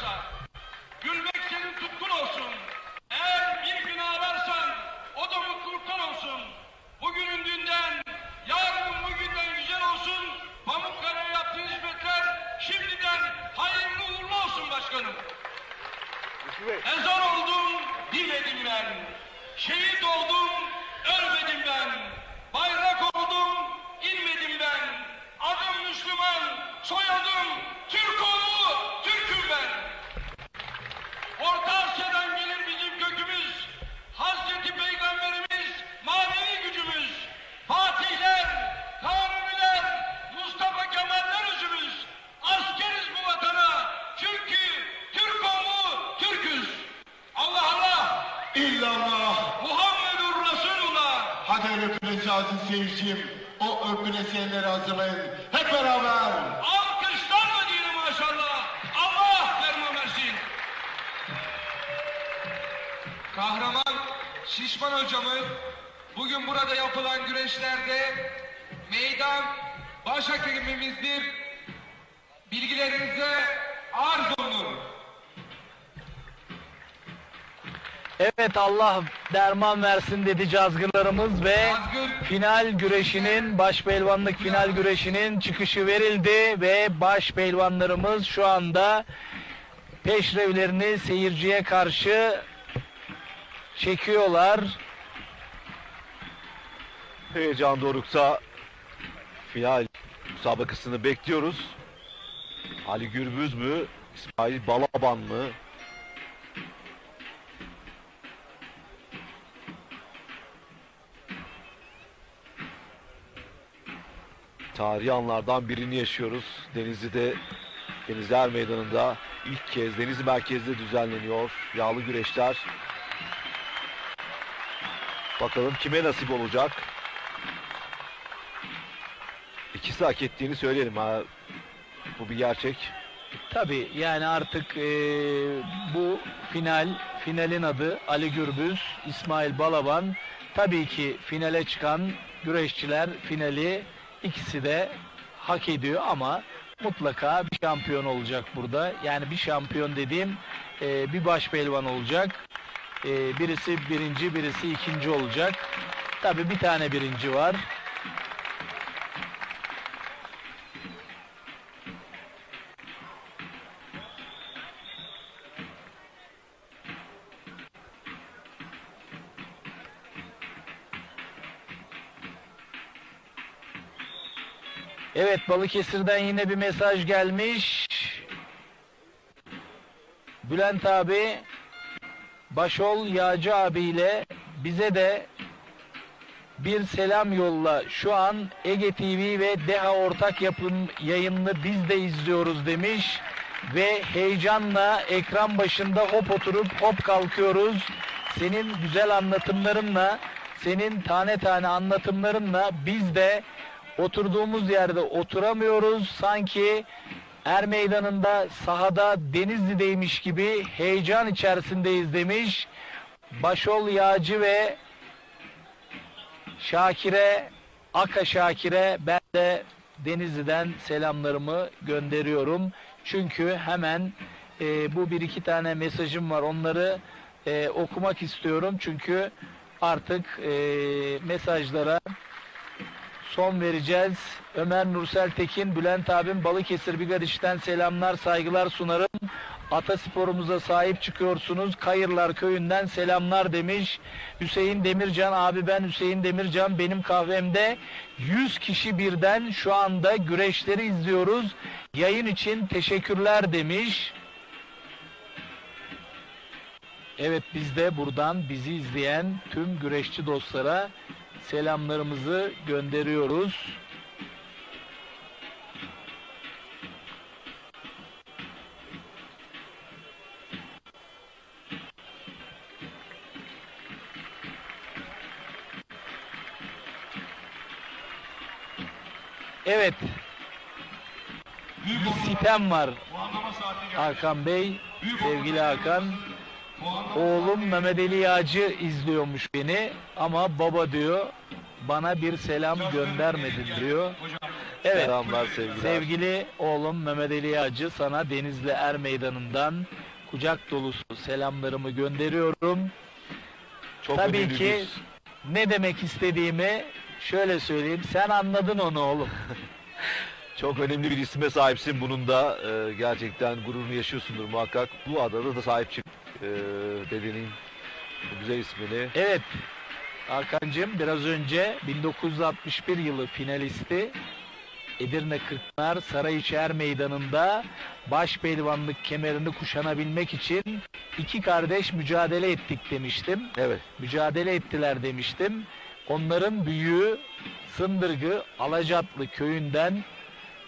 yaşa. Gülmek senin tutkun olsun. Eğer bir gün ağlarsan o da mutluluktan olsun. Bugünün dünden, yarının bugünden güzel olsun. Pamukkale'ye yaptığı hizmetler şimdiden hayırlı uğurlu olsun başkanım. Ezan oldum, bilmedim ben. Şehit oldum, ölmedim ben. Bayrak oldum, inmedim ben. Adım Müslüman, soyadım aziz seyircim. O öpülesi elleri hazırlayın. Hep beraber. Alkışlarla diyelim maşallah. Allah verme versin. Kahraman Şişman hocamız bugün burada yapılan güreşlerde meydan baş hakemimizdir. Bilgilerinize arz olunur. Evet Allah derman versin dedi cazgırlarımız ve final güreşinin baş pehlivanlık final güreşinin çıkışı verildi ve baş pehlivanlarımız şu anda peşrevlerini seyirciye karşı çekiyorlar. Heyecan dorukta final müsabakasını bekliyoruz. Ali Gürbüz mü? İsmail Balaban mı? Tarihi anlardan birini yaşıyoruz. Denizli'de Denizler Meydanı'nda ilk kez Denizli merkezde düzenleniyor. Yağlı güreşler. Bakalım kime nasip olacak? İkisi hak ettiğini söyleyelim ha. Bu bir gerçek. Tabii yani artık eee, bu final, finalin adı Ali Gürbüz, İsmail Balaban. Tabii ki finale çıkan güreşçiler finali ikisi de hak ediyor ama mutlaka bir şampiyon olacak burada. Yani bir şampiyon dediğim eee, bir baş pehlivan olacak. Eee, birisi birinci, birisi ikinci olacak. Tabii bir tane birinci var. Evet Balıkesir'den yine bir mesaj gelmiş. Bülent abi Başol Yağcı abiyle bize de bir selam yolla. Şu an Ege TV ve DEHA ortak yapım yayınını biz de izliyoruz demiş. Ve heyecanla ekran başında hop oturup hop kalkıyoruz. Senin güzel anlatımlarınla, senin tane tane anlatımlarınla biz de oturduğumuz yerde oturamıyoruz. Sanki Er Meydanı'nda sahada Denizli'deymiş gibi heyecan içerisindeyiz demiş. Başol Yağcı ve Şakir'e, Aka Şakir'e ben de Denizli'den selamlarımı gönderiyorum. Çünkü hemen e, bu bir iki tane mesajım var onları e, okumak istiyorum. Çünkü artık e, mesajlara son vereceğiz. Ömer Nursel Tekin, Bülent abim Balıkesir Bigadiş'ten selamlar, saygılar sunarım. Atasporumuza sahip çıkıyorsunuz. Kayırlar köyünden selamlar demiş. Hüseyin Demircan abi ben Hüseyin Demircan benim kahvemde 100 kişi birden şu anda güreşleri izliyoruz. Yayın için teşekkürler demiş. Evet biz de buradan bizi izleyen tüm güreşçi dostlara selamlarımızı gönderiyoruz. Evet. Bir sitem var. Hakan Bey, sevgili Hakan. Oğlum Mehmet Ali Yağcı izliyormuş beni ama baba diyor bana bir selam göndermedin diyor. Evet. Selamlar sevgiler. Sevgili oğlum Mehmet Ali Hacı sana Denizli Er Meydanı'ndan kucak dolusu selamlarımı gönderiyorum. Çok Tabii ki ne demek istediğimi şöyle söyleyeyim. Sen anladın onu oğlum. Çok önemli bir isme sahipsin. Bunun da e, gerçekten gururunu yaşıyorsundur muhakkak. Bu adada da sahip çık e, dedenin güzel ismini. Evet. Hakan'cığım biraz önce 1961 yılı finalisti Edirne Kırkpınar Sarayişehir Meydanı'nda baş pehlivanlık kemerini kuşanabilmek için iki kardeş mücadele ettik demiştim. Evet. Mücadele ettiler demiştim. Onların büyüğü Sındırgı Alacatlı köyünden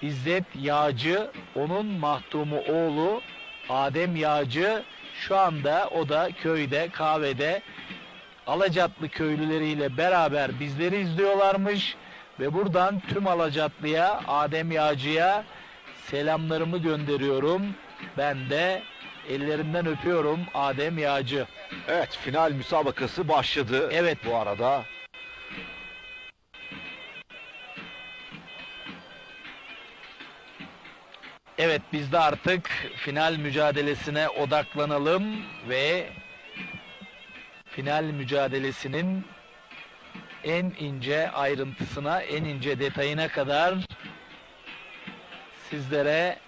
İzzet Yağcı, onun mahtumu oğlu Adem Yağcı şu anda o da köyde kahvede Alacatlı köylüleriyle beraber bizleri izliyorlarmış ve buradan tüm Alacatlı'ya Adem Yağcı'ya selamlarımı gönderiyorum. Ben de ellerinden öpüyorum Adem Yağcı. Evet final müsabakası başladı. Evet. Bu arada Evet biz de artık final mücadelesine odaklanalım ve final mücadelesinin en ince ayrıntısına, en ince detayına kadar sizlere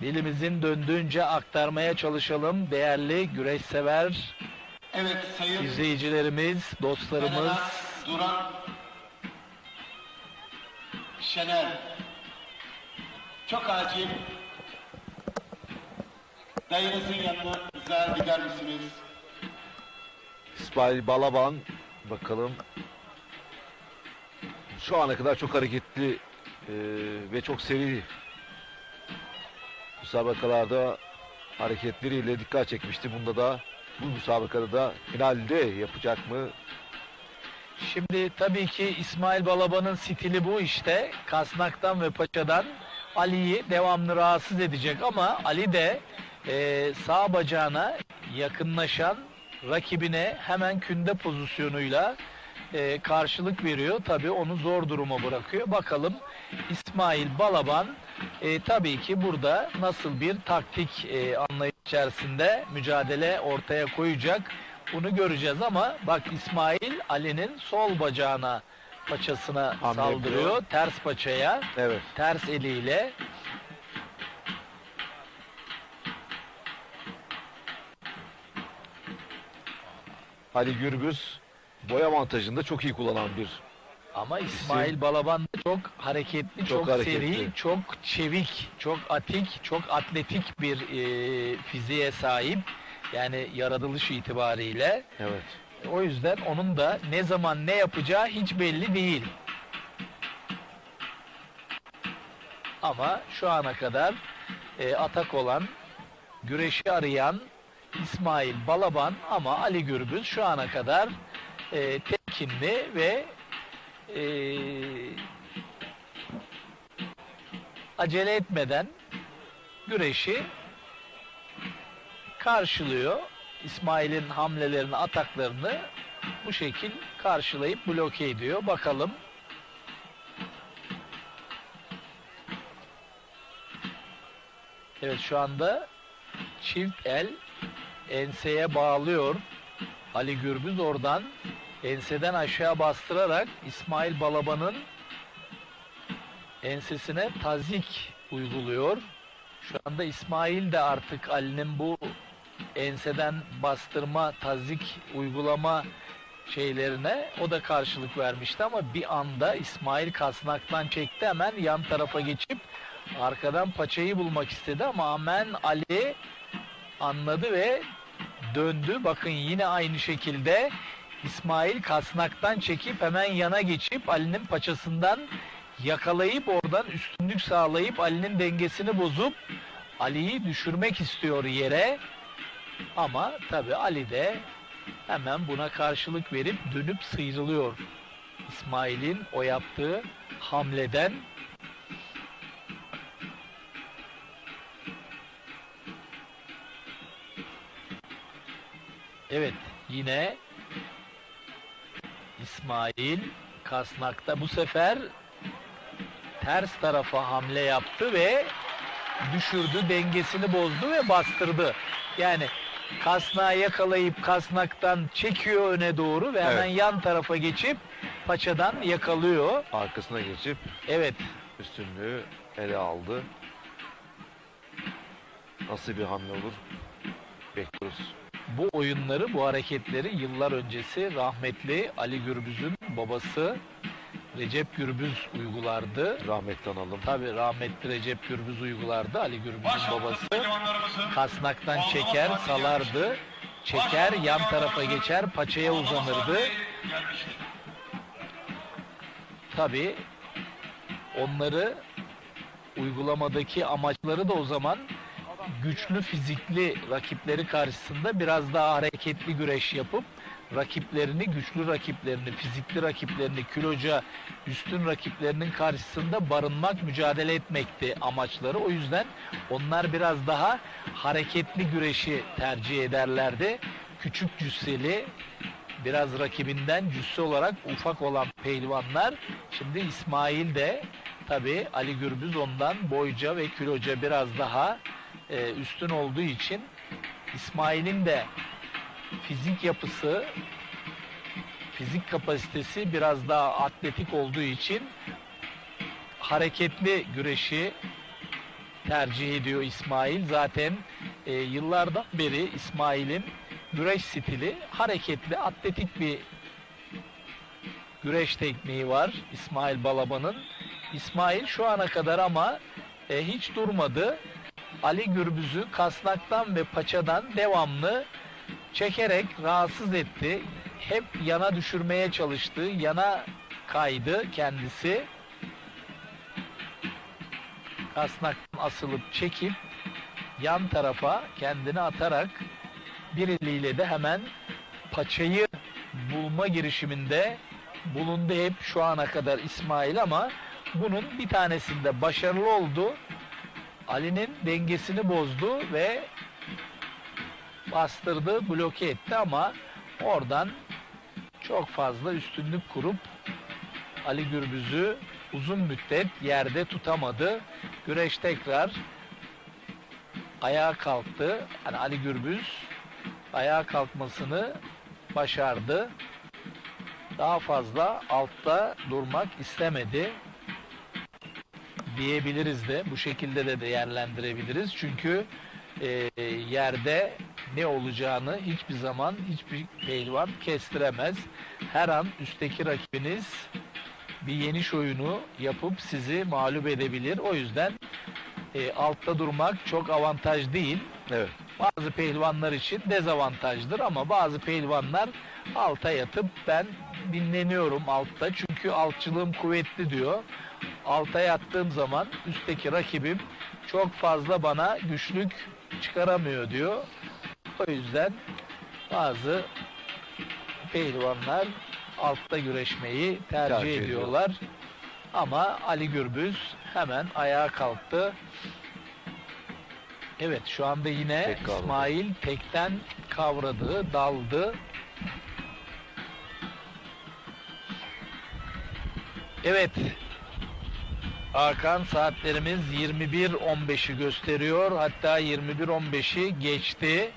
dilimizin döndüğünce aktarmaya çalışalım. Değerli güreş sever Evet sayın izleyicilerimiz, dostlarımız. Fenomen Duran Şener çok acil dayınızın yanına gider misiniz? İsmail Balaban bakalım. Şu ana kadar çok hareketli e, ve çok seri müsabakalarda hareketleriyle dikkat çekmişti. Bunda da bu müsabakada da finalde yapacak mı? Şimdi tabii ki İsmail Balaban'ın stili bu işte. Kasnak'tan ve Paça'dan Ali'yi devamlı rahatsız edecek ama Ali de e, sağ bacağına yakınlaşan rakibine hemen künde pozisyonuyla e, karşılık veriyor. Tabii onu zor duruma bırakıyor. Bakalım İsmail Balaban e, tabii ki burada nasıl bir taktik e, anlayış içerisinde mücadele ortaya koyacak. Bunu göreceğiz ama bak İsmail Ali'nin sol bacağına paçasına Hamle saldırıyor. yapıyor. Ters paçaya, Evet. ters eliyle. Ali Gürbüz boy avantajını da çok iyi kullanan bir Ama İsmail Balaban da çok hareketli, çok, Çok hareketli. seri, çok çevik, çok atik, çok atletik bir e, fiziğe sahip. Yani yaratılış itibariyle. evet. O yüzden onun da ne zaman ne yapacağı hiç belli değil. Ama şu ana kadar e, atak olan, güreşi arayan İsmail Balaban ama Ali Gürbüz şu ana kadar e, temkinli ve e, acele etmeden güreşi karşılıyor. İsmail'in hamlelerini, ataklarını bu şekil karşılayıp bloke ediyor. Bakalım. Evet şu anda çift el enseye bağlıyor. Ali Gürbüz oradan enseden aşağı bastırarak İsmail Balaban'ın ensesine tazik uyguluyor. Şu anda İsmail de artık Ali'nin bu enseden bastırma, tazik uygulama şeylerine o da karşılık vermişti ama bir anda İsmail kasnaktan çekti hemen yan tarafa geçip arkadan paçayı bulmak istedi ama hemen Ali anladı ve döndü. Bakın yine aynı şekilde İsmail kasnaktan çekip hemen yana geçip Ali'nin paçasından yakalayıp oradan üstünlük sağlayıp Ali'nin dengesini bozup Ali'yi düşürmek istiyor yere. Ama tabi Ali de hemen buna karşılık verip dönüp sıyrılıyor. İsmail'in o yaptığı hamleden Evet yine İsmail Kasnak'ta bu sefer ters tarafa hamle yaptı ve düşürdü, dengesini bozdu ve bastırdı. Yani kasnağı yakalayıp kasnaktan çekiyor öne doğru ve hemen Evet. yan tarafa geçip paçadan yakalıyor. Arkasına geçip Evet, üstünlüğü ele aldı. Nasıl bir hamle olur? Bekliyoruz. Bu oyunları, bu hareketleri yıllar öncesi rahmetli Ali Gürbüz'ün babası Recep Gürbüz uygulardı. Rahmetli analım. Tabi rahmetli Recep Gürbüz uygulardı. Ali Gürbüz'ün babası kasnaktan çeker, salardı. Çeker, yan tarafa geçer, paçaya uzanırdı. Tabi onları uygulamadaki amaçları da o zaman güçlü fizikli rakipleri karşısında biraz daha hareketli güreş yapıp rakiplerini, güçlü rakiplerini, fizikli rakiplerini, kiloca üstün rakiplerinin karşısında barınmak, mücadele etmekti amaçları. O yüzden onlar biraz daha hareketli güreşi tercih ederlerdi. Küçük cüsseli, biraz rakibinden cüsse olarak ufak olan pehlivanlar. Şimdi İsmail de tabi Ali Gürbüz ondan boyca ve kiloca biraz daha e, üstün olduğu için İsmail'in de fizik yapısı fizik kapasitesi biraz daha atletik olduğu için hareketli güreşi tercih ediyor İsmail. Zaten e, yıllardan beri İsmail'in güreş stili hareketli, atletik bir güreş tekniği var İsmail Balaban'ın. İsmail şu ana kadar ama e, hiç durmadı. Ali Gürbüz'ü kasnaktan ve paçadan devamlı çekerek rahatsız etti. Hep yana düşürmeye çalıştı. Yana kaydı kendisi. Kasnaktan asılıp çekip yan tarafa kendini atarak bir eliyle de hemen paçayı bulma girişiminde bulundu hep şu ana kadar İsmail ama bunun bir tanesinde başarılı oldu. Ali'nin dengesini bozdu ve bastırdı, bloke etti ama oradan çok fazla üstünlük kurup Ali Gürbüz'ü uzun müddet yerde tutamadı. Güreş tekrar ayağa kalktı. Yani Ali Gürbüz ayağa kalkmasını başardı. Daha fazla altta durmak istemedi diyebiliriz de bu şekilde de değerlendirebiliriz. Çünkü e, yerde ne olacağını hiçbir zaman hiçbir pehlivan kestiremez. Her an üstteki rakibiniz bir yeniş oyunu yapıp sizi mağlup edebilir. O yüzden e, altta durmak çok avantaj değil. Evet. Bazı pehlivanlar için dezavantajdır ama bazı pehlivanlar alta yatıp ben dinleniyorum altta çünkü altçılığım kuvvetli diyor. Alta yattığım zaman üstteki rakibim çok fazla bana güçlük çıkaramıyor diyor. O yüzden bazı pehlivanlar altta güreşmeyi tercih, Tercih ediyor. ediyorlar. Ama Ali Gürbüz hemen ayağa kalktı. Evet şu anda yine Tek kavradı. İsmail tekten kavradı, daldı. Evet. Hakan saatlerimiz 21.15'i gösteriyor. Hatta 21.15'i geçti.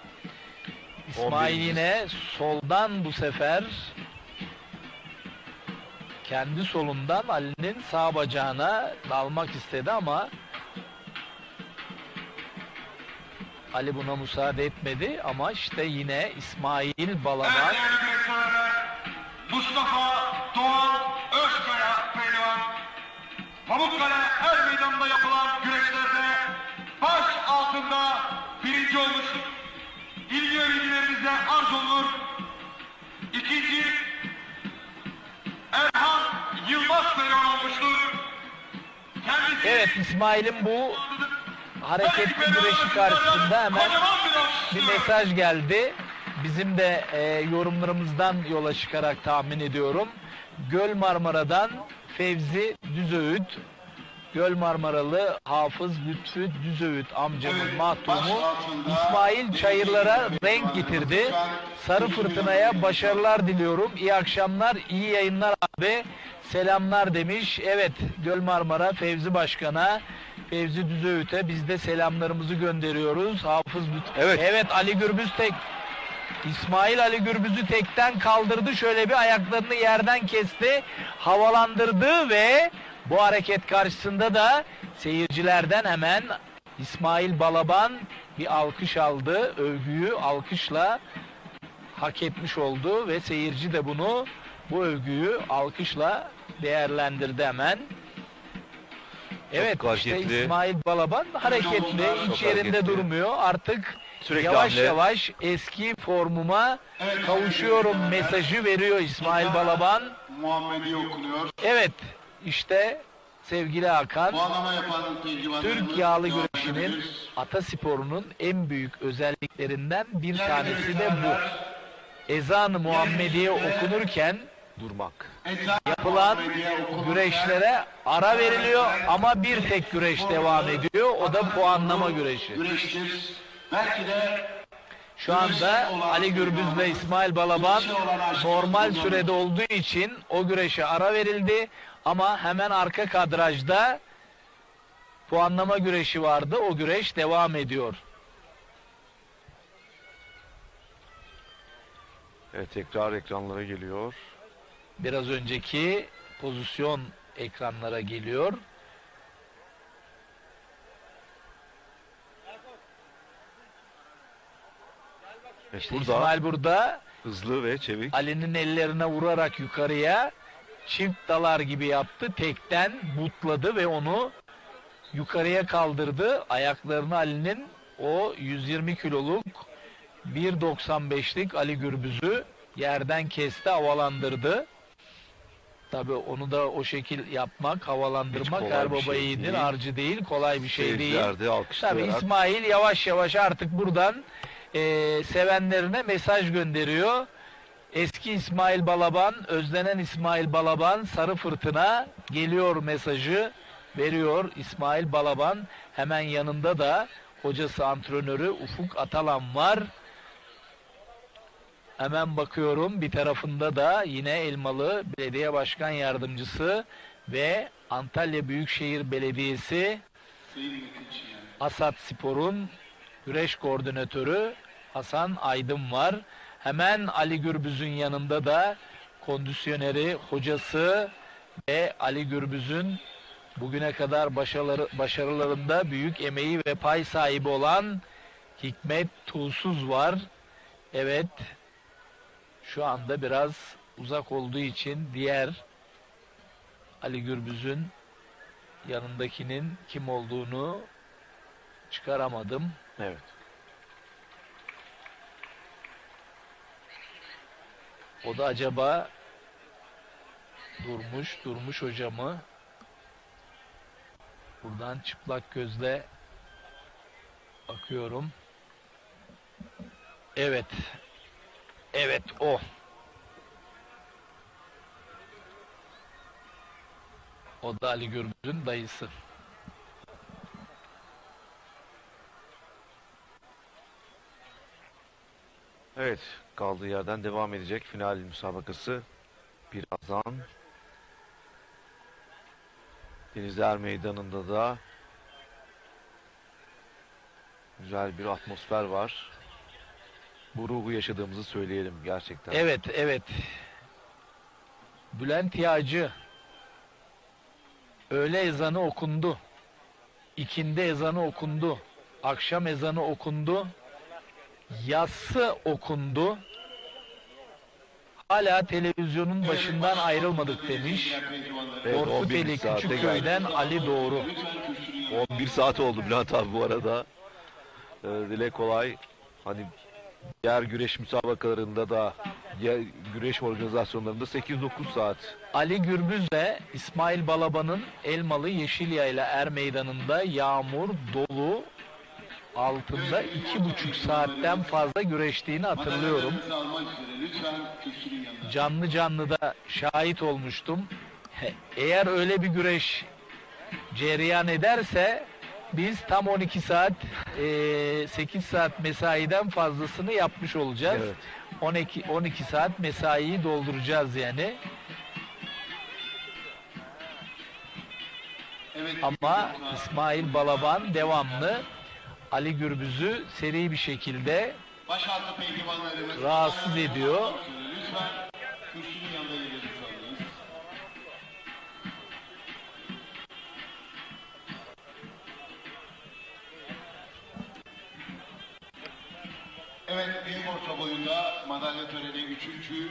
İsmail 11. yine soldan bu sefer kendi solundan Ali'nin sağ bacağına dalmak istedi ama Ali buna müsaade etmedi ama işte yine İsmail Balaban Mustafa Doğan. Pamukkale her meydanında yapılan güreşlerde baş altında birinci olmuştur. İlgi ve bilgilerinize arz olunur. İkinci Erhan Yılmaz pehlivan olmuştur. Kendisi Evet İsmail'in bu hareketli güreşi karşısında hemen bir mesaj geldi. Bizim de e, yorumlarımızdan yola çıkarak tahmin ediyorum. Göl Marmara'dan Fevzi Düzöğüt, Göl Marmaralı Hafız Lütfü Düzöğüt amcamın Evet, mahtumu İsmail çayırlara renk getirdi. Sarı. Fırtına'ya başarılar diliyorum. İyi akşamlar, iyi yayınlar abi. selamlar demiş. Evet Göl Marmara Fevzi Başkan'a, Fevzi Düzöğüt'e biz de selamlarımızı gönderiyoruz. Hafız Lütfü. Evet. Evet Ali Gürbüz tek. İsmail Ali Gürbüz'ü tekten kaldırdı. Şöyle bir ayaklarını yerden kesti. Havalandırdı ve bu hareket karşısında da seyircilerden hemen İsmail Balaban bir alkış aldı. Övgüyü alkışla hak etmiş oldu ve seyirci de bunu bu övgüyü alkışla değerlendirdi hemen. Evet işte hareketli. İsmail Balaban hareketli, hiç yerinde durmuyor. Artık Sürekli yavaş hamle. yavaş eski formuma kavuşuyorum mesajı veriyor İsmail Balaban. Muhammedi okunuyor. Evet işte sevgili Hakan Puanlama yapan pehlivanlarımız Türk yağlı güreşinin atasporunun en büyük özelliklerinden bir tanesi de bu. Ezan-ı Muhammediye okunurken Durmak. Ezan yapılan güreşlere ara veriliyor ama bir tek güreş devam ediyor. O da puanlama güreşi. Belki de Şu anda Ali Gürbüz ve İsmail Balaban normal sürede olduğu için o güreşe ara verildi. Ama hemen arka kadrajda puanlama güreşi vardı. O güreş devam ediyor. Evet tekrar ekranlara geliyor. Biraz önceki pozisyon ekranlara geliyor. İşte burada İsmail burada hızlı ve çevik. Ali'nin ellerine vurarak yukarıya çift dalar gibi yaptı. Tekten butladı ve onu yukarıya kaldırdı. Ayaklarını Ali'nin o 120 kiloluk 1.95'lik Ali Gürbüz'ü yerden kesti, havalandırdı. Tabii onu da o şekil yapmak, havalandırmak her baba şey yiğidin değil. harcı değil, kolay bir şey değil. Alkışlayarak. İsmail yavaş yavaş artık buradan eee, sevenlerine mesaj gönderiyor. Eski İsmail Balaban, özlenen İsmail Balaban, Sarı Fırtına geliyor mesajı veriyor İsmail Balaban. Hemen yanında da hocası antrenörü Ufuk Atalan var. Hemen bakıyorum bir tarafında da yine Elmalı Belediye Başkan Yardımcısı ve Antalya Büyükşehir Belediyesi Asat Spor'un güreş koordinatörü Hasan Aydın var. Hemen Ali Gürbüz'ün yanında da kondisyoneri, hocası ve Ali Gürbüz'ün bugüne kadar başarıları, başarılarında büyük emeği ve pay sahibi olan Hikmet Tuğsuz var. Evet. Şu anda biraz uzak olduğu için diğer Ali Gürbüz'ün yanındakinin kim olduğunu çıkaramadım. Evet. O da acaba Durmuş, Durmuş hocamı buradan çıplak gözle bakıyorum. Evet. Evet o. O da Ali Gürbüz'ün dayısı. Evet, kaldığı yerden devam edecek final müsabakası. Birazdan Denizler Meydanı'nda da güzel bir atmosfer var. Bu ruhu yaşadığımızı söyleyelim gerçekten. Evet, evet. Bülent Yağcı. Öğle ezanı okundu. İkindi ezanı okundu. Akşam ezanı okundu. Yatsı okundu. Hala televizyonun başından ayrılmadık demiş. Evet, 11 Korkuteli saate Küçükköy'den Ali Doğru. 11 saat oldu Bülent abi bu arada. Ee, dile kolay. Hani diğer güreş müsabakalarında da ya, güreş organizasyonlarında 8-9 saat. Ali Gürbüz'le İsmail Balaban'ın Elmalı Yeşilyayla Er Meydanı'nda yağmur, dolu altında iki buçuk saatten fazla güreştiğini hatırlıyorum. Canlı canlı da şahit olmuştum. Eğer öyle bir güreş cereyan ederse biz tam 12 saat, eee, 8 saat mesaiden fazlasını yapmış olacağız. Evet. 12 12 saat mesaiyi dolduracağız yani. Evet. Ama İsmail Balaban devamlı Ali Gürbüz'ü seri bir şekilde Rahatsız ediyor. Evet, büyük orta boyunda madalya töreni üçüncü.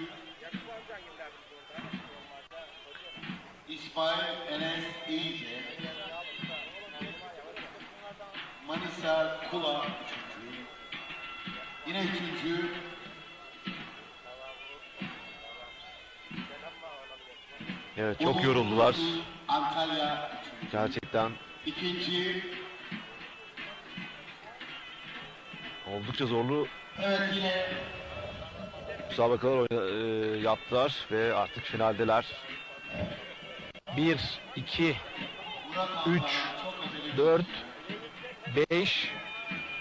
İsmail Enes İyice. Manisa Kula üçüncü. Yine üçüncü. Evet çok yoruldular. Antalya üçüncü. Gerçekten İkinci. oldukça zorlu Evet yine müsabakalar e, yaptılar ve artık finaldeler. 1, 2, Murat 3, Altan çok acele 4, 5,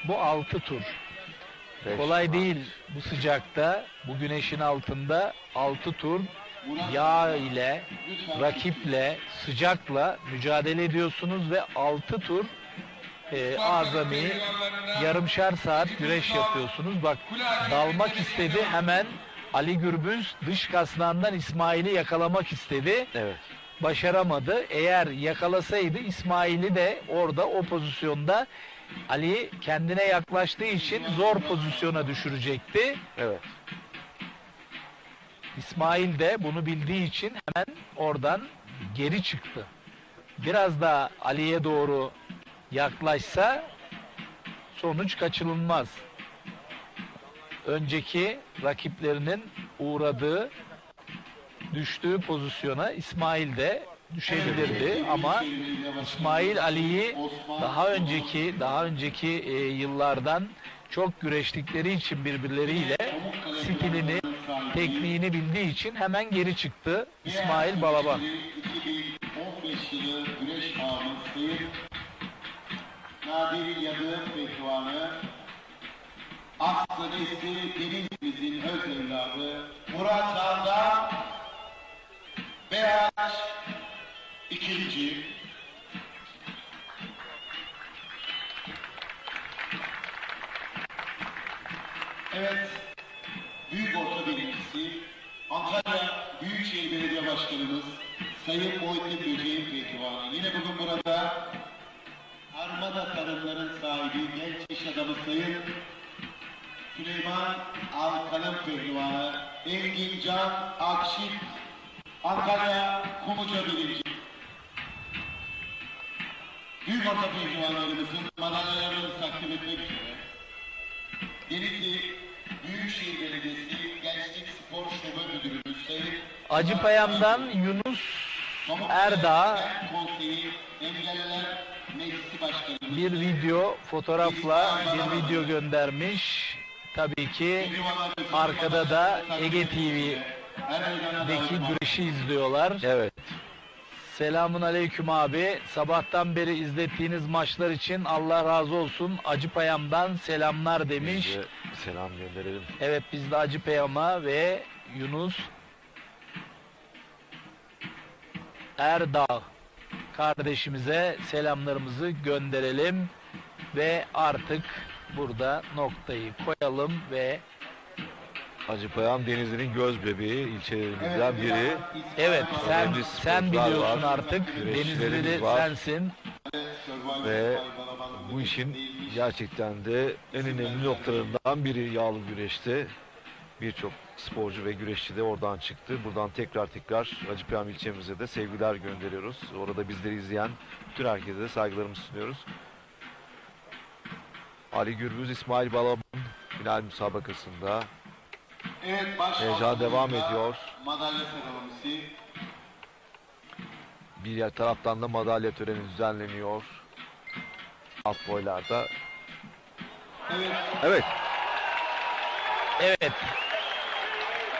bu 6 tur. Beş Kolay var. değil bu sıcakta, bu güneşin altında 6 tur yağ ile, rakiple, sıcakla mücadele ediyorsunuz ve 6 tur e, azami yarımşar saat güreş yapıyorsunuz. Bak dalmak istedi hemen Ali Gürbüz dış kasnağından İsmail'i yakalamak istedi. Evet. Başaramadı. Eğer yakalasaydı İsmail'i de orada o pozisyonda Ali kendine yaklaştığı için zor pozisyona düşürecekti. Evet. İsmail de bunu bildiği için hemen oradan geri çıktı. Biraz daha Ali'ye doğru yaklaşsa sonuç kaçınılmaz. Önceki rakiplerinin uğradığı, düştüğü pozisyona İsmail de düşebilirdi. Ama İsmail Ali'yi daha önceki daha önceki e, yıllardan çok güreştikleri için birbirleriyle stilini, tekniğini bildiği için hemen geri çıktı İsmail Balaban. 2015 yılı güreş ağamız Sayın Nadir Yadırım Pehlivanı. Aslı Nesli Denizimizin öz evladı. Murat Han'dan Beyaç ikinci Evet, Büyük Orta Birincisi Antalya Büyükşehir Belediye Başkanımız Sayın Muhittin Böceğin Pehlivanı. Yine bugün burada Armada Tarımların sahibi genç iş adamı Sayın Süleyman Alkalın Pehlivanı, Engin Can Akşin, Antalya Kumuca Birinci. Büyük Orta Pehlivanlarımızın madalyalarını takdim etmek üzere Denizli Büyükşehir Belediyesi Gençlik Spor Şube Müdürümüz Sayın Acıpayam'dan Yunus Erdağ bir video fotoğrafla bir video göndermiş. Tabii ki arkada da Ege TV'deki güreşi izliyorlar. Evet. Selamun aleyküm abi. Sabahtan beri izlettiğiniz maçlar için Allah razı olsun. Acıpayam'dan selamlar demiş. Biz de selam gönderelim. Evet biz de Acıpayam'a ve Yunus Erdağ kardeşimize selamlarımızı gönderelim ve artık burada noktayı koyalım ve Acıpayam Denizli'nin göz bebeği ilçelerimizden biri. evet sen Önemli sen sporcular biliyorsun var, artık güreşçilerimiz Denizli'de var. sensin. Ve bu işin gerçekten de en önemli noktalarından biri yağlı güreşte. Birçok sporcu ve güreşçi de oradan çıktı. Buradan tekrar tekrar Acıpayam ilçemize de sevgiler gönderiyoruz. Orada bizleri izleyen bütün herkese de saygılarımızı sunuyoruz. Ali Gürbüz, İsmail Balaban final müsabakasında Evet, baş Heyecan devam ediyor. Madalya seremonisi. bir yer taraftan da madalya töreni düzenleniyor. Alt boylarda. Evet, Evet, Evet.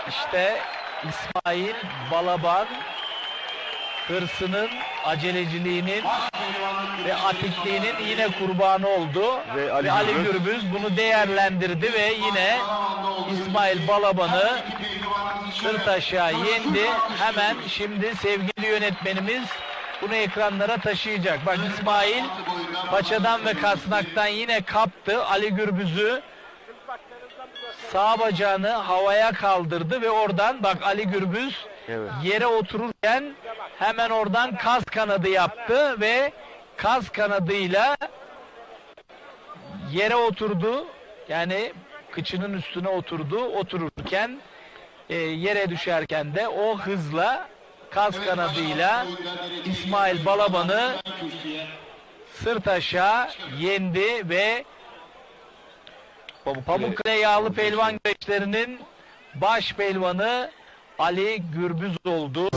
İşte İsmail Balaban hırsının, aceleciliğinin ve atikliğinin yine kurbanı oldu. Ve Ve Ali Ali, Gürbüz Gürbüz bunu değerlendirdi ve yine İsmail Balaban'ı sırt aşağı yendi. Hemen şimdi sevgili yönetmenimiz bunu ekranlara taşıyacak. Bak İsmail paçadan ve kasnaktan yine kaptı. Ali Gürbüz'ü sağ bacağını havaya kaldırdı ve oradan bak Ali Gürbüz Evet. yere otururken hemen oradan kas kanadı yaptı ve kas kanadıyla yere oturdu. Yani kıçının üstüne oturdu. Otururken e, yere düşerken de o hızla kas kanadıyla İsmail Balaban'ı sırt aşağı yendi ve Pamukkale Yağlı Pelvan Güreşlerinin baş pelvanı Ali Gürbüz oldu.